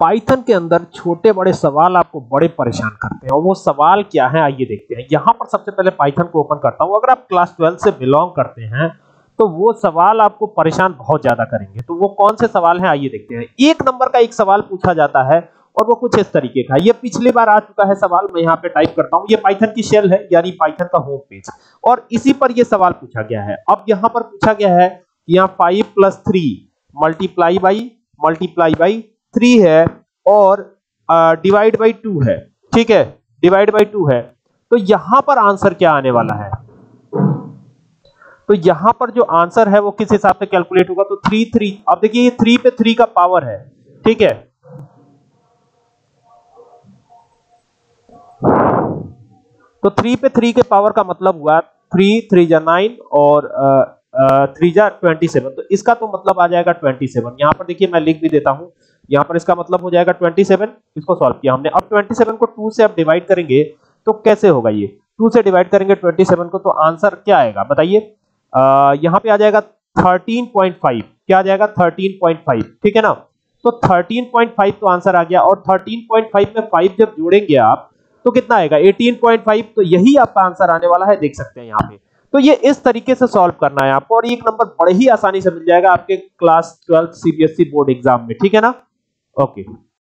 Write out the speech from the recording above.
Python के अंदर छोटे बड़े सवाल आपको बड़े परेशान करते हैं। और वो सवाल क्या है, आइए देखते हैं। यहाँ पर सबसे पहले पाइथन को ओपन करता हूँ। अगर आप क्लास 12 से बिलोंग करते हैं तो वो सवाल आपको परेशान बहुत ज़्यादा करेंगे। तो वो कौन से सवाल हैं, आइए देखते हैं। एक नंबर का एक सवाल पूछा जाता है और वो कुछ इस तरीके का ये पिछली बार आ चुका है सवाल, मैं यहाँ पे टाइप करता हूँ। ये पाइथन की शेल है, यानी पाइथन का होम पेज। और इसी पर ये सवाल पूछा गया है। अब यहाँ पर पूछा गया है यहाँ five plus three multiply by multiply by three है और डिवाइड बाई टू है। ठीक है? डिवाइड बाई टू है। तो यहाँ पर आंसर क्या आने वाला है? तो यहाँ पर जो आंसर है वो किस हिसाब से कैलकुलेट होगा? तो थ्री थ्री अब देखिए, ये थ्री पे थ्री का पावर है। ठीक है? तो थ्री पे थ्री के पावर का मतलब हुआ थ्री थ्री जा नाइन और थ्री जा ट्वेंटी सेवन तो इसका तो मतलब आ जाएगा ट्वेंटी सेवन यहाँ पर देखिए मैं लिख भी देता हूँ। यहाँ पर इसका मतलब हो जाएगा ट्वेंटी सेवन इसको सॉल्व किया हमने। अब ट्वेंटी सेवन को टू से अब डिवाइड करेंगे तो कैसे होगा ये? टू से डिवाइड करेंगे ट्वेंटी सेवन को तो आंसर क्या आएगा? बताइए। यहाँ पे आ जाएगा थर्टीन पॉइंट फाइव क्या आ जाएगा? थर्टीन पॉइंट फाइव ठीक है ना? तो थर्टीन पॉइंट फाइव तो आंसर आ गया। और थर्टीन पॉइंट फाइव में फाइव जब जोड़ेंगे आप तो कितना आएगा? 18.5 तो यही आपका आंसर आने वाला है। देख सकते हैं यहाँ पे। तो ये इस तरीके से सॉल्व करना है आपको और एक नंबर बड़े ही आसानी से मिल जाएगा आपके class twelfth CBSE board exam में, ठीक है ना? ओके